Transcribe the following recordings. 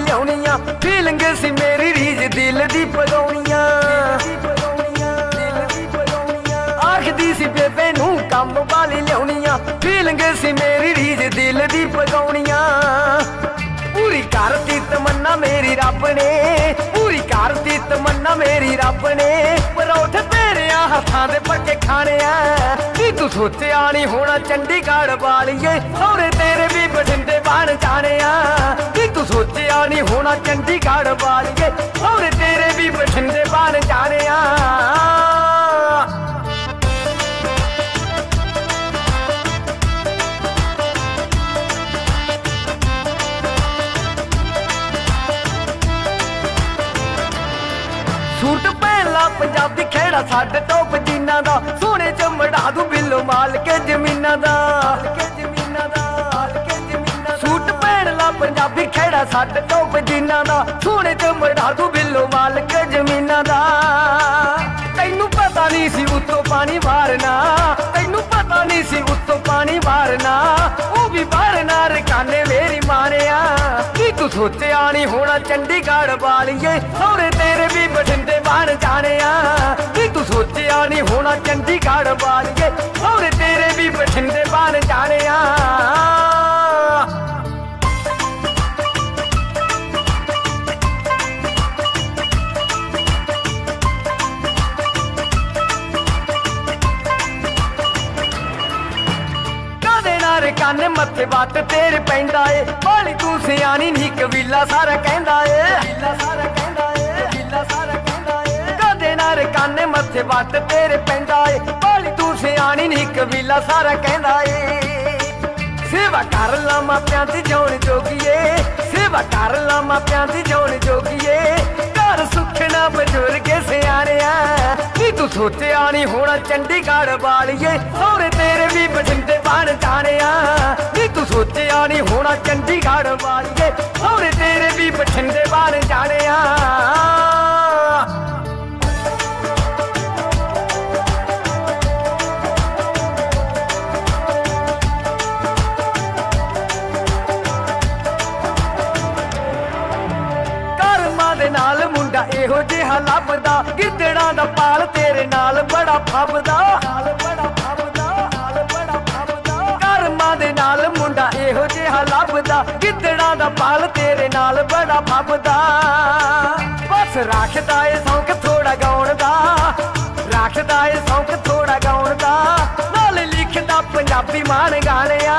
ਲਿਆਉਣੀਆਂ। Feeling ਸੀ ਮੇਰੀ ਰੀਜ ਦਿਲ ਦੀ ਪਗਾਉਣੀਆਂ ਆਖਦੀ ਸੀ ਬੇਬੇ ਨੂੰ ਕੰਮ ਵਾਲੀ ਲਿਆਉਣੀਆਂ। ਫੀਲਿੰਗ ਸੀ ਮੇਰੀ ਰੀਜ ਦਿਲ ਦੀ ਪਗਾਉਣੀਆਂ ਪੂਰੀ ਕਰਤੀ ਤਮੰਨਾ ਮੇਰੀ ਰੱਬ ਨੇ। ਪੂਰੀ ਕਰਤੀ ਤਮੰਨਾ ਮੇਰੀ ਰੱਬ ਨੇ। ਪਰੌਠ ਤੇਰਿਆਂ ਹੱਥਾਂ ਦੇ ਪੱਕੇ ਖਾਣੇ ਆ। ਤੂੰ ਸੋਚਿਆ ਨਹੀਂ ਹੋਣਾ ਚੰਡੀਗੜ੍ਹ ਵਾਲੀਏ। ਸਹੁਰੇ ਤੇਰੇ ਵੀ ਬਠਿੰਡੇ ਬਣ ਜਾਣੇ ਆ ਕੀ ਤੂੰ ਸੋਚਿਆ ਨਹੀਂ ਹੋਣਾ ਚੰਡੀਗੜ੍ਹ ਵਾਲੀਏ। ਸਹੁਰੇ ਤੇਰੇ ਵੀ ਬਠਿੰਡੇ ਬਣ ਜਾਣੇ ਆ ਸੂਟ ਪਹਿਨ ਲਾ ਪੰਜਾਬੀ ਖੇੜਾ ਸਾਡੇ ਤੋਂ ਜੀਨਾ ਦਾ। ਸੋਹਣੇ ਚ ਮੜਾ ਮਾਲਕ ਬਿੱਲੋ ਮਾਲ ਜ਼ਮੀਨਾਂ ਦਾ। ਸੂਟ ਪਹਿਨ ਲਾ ਪੰਜਾਬੀ ਖੇੜਾ ਸਾਡੇ ਤੋਂ ਜੀਨਾ ਦਾ। ਸੋਹਣੇ ਤੇ ਮੜਾ ਦੂ ਬਿੱਲੋ ਮਾਲਕ ਜ਼ਮੀਨਾਂ ਦਾ। ਤੈਨੂੰ ਪਤਾ ਨਹੀਂ ਸੀ ਉੱਤੋਂ ਪਾਣੀ ਵਾਰਨਾ। ਤੈਨੂੰ ਪਤਾ ਨਹੀਂ ਸੀ ਉੱਤੋਂ ਪਾਣੀ ਵਾਰਨਾ। ਤੂੰ ਸੋਚਿਆ ਨਹੀਂ ਹੋਣਾ, ਚੰਡੀਗੜ੍ਹ ਵਾਲੀਏ। ਸਹੁਰੇ ਤੇਰੇ ਵੀ ਬਠਿੰਡੇ ਬਣ ਜਾਣੇ ਆ ਤੂੰ ਸੋਚਿਆ ਨਹੀਂ ਹੋਣਾ, ਚੰਡੀਗੜ੍ਹ ਵਾਲੀਏ। ਸਹੁਰੇ ਤੇਰੇ ਵੀ ਬਠਿੰਡੇ ਬਣ ਜਾਣੇ ਆ ਕਾਦੇ ਨਾਲ ਕੰਨ ਮੱਥੇ ਵੱਟ ਤੇਰੇ ਪੈਂਦਾ ਏ? ਬਾਲੀ ਤੂੰ ਕਬੀਲਾ ਸਾਰਾ ਕਹਿੰਦਾ ਏ ਕਬੀਲਾ ਸਾਰਾ ਕਹਿੰਦਾ ਏ। ਕਬੀਲਾ ਸਾਰਾ ਕਹਿੰਦਾ ਏ ਕਦੇ ਨਾਲ ਕੰਨ ਮੱਥੇ ਵੱਟ ਤੇਰੇ ਪੈਂਦਾ ਏ। ਬਾਲੀ ਤੂੰ ਸਿਆਣੀ ਨੀ ਕਬੀਲਾ ਸਾਰਾ ਕਹਿੰਦਾ ਏ। ਸੇਵਾ ਕਰ ਲਾ ਮਾਪਿਆਂ ਦੀ ਜੋਣ ਜੋਗੀਏ ਸੇਵਾ ਕਰ ਲਾ ਮਾਪਿਆਂ ਦੀ ਜੋਣ ਜੋਗੀਏ ਘਰ ਸੁਖਣਾ ਬਜ਼ੁਰਗੇ ਸਿਆਣਿਆ। ਨੀ ਤੂੰ ਸੋਚਿਆ ਨਹੀਂ ਹੋਣਾ ਚੰਡੀਗੜ੍ਹ ਵਾਲੀਏ। ਸਹੁਰੇ ਤੇਰੇ ਵੀ ਬਠਿੰਡੇ ਬਣ ਜਾਣਿਆ। ਨੀ ਤੂੰ ਸੋਚਿਆ ਨਹੀਂ ਹੋਣਾ ਚੰਡੀਗੜ੍ਹ ਵਾਲੀਏ। ਨਾਲ ਇਹੋ ਜਿਹਾ ਲੱਭਦਾ ਗਿੱਦੜਾਂ ਦਾ ਪਾਲ ਤੇਰੇ ਨਾਲ ਬੜਾ ਫੱਬਦਾ ਨਾਲ ਬੜਾ ਫੱਬਦਾ ਨਾਲ ਬੜਾ ਫੱਬਦਾ ਕਰਮਾਂ ਦੇ ਨਾਲ ਮੁੰਡਾ ਇਹੋ ਜਿਹਾ ਲੱਭਦਾ ਗਿੱਦੜਾਂ ਦਾ ਪਾਲ ਤੇਰੇ ਨਾਲ ਬੜਾ ਫੱਬਦਾ ਬਸ ਰੱਖਦਾ ਏ ਸੌਂਕ ਥੋੜਾ ਗਾਉਣ ਦਾ ਰੱਖਦਾ ਏ ਸੌਂਕ ਥੋੜਾ ਗਾਉਣ ਦਾ ਨਾਲ ਲਿਖਦਾ ਪੰਜਾਬੀ ਮਾਣ ਗਾਣਿਆ।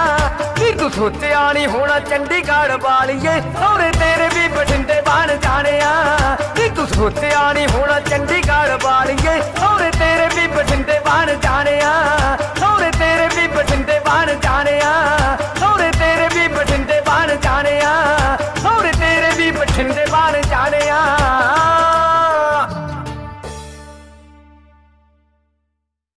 ਕੀ ਤੂੰ ਸੋਚਿਆ ਨਹੀਂ ਹੋਣਾ ਚੰਡੀਗੜ੍ਹ ਵਾਲੀਏ, ਸਹੁਰੇ ਤੇਰੇ ਵੀ ਬਠਿੰਡੇ ਬਣ ਜਾਣਿਆ। ਕੀ ਸੋਚਿਆ ਨਹੀਂ ਹੋਣਾ ਚੰਡੀਗੜ੍ਹ ਵਾਲੀਏ। ਸਹੁਰੇ ਤੇਰੇ ਵੀ ਬਠਿੰਡੇ ਬਣ ਜਾਣਿਆ।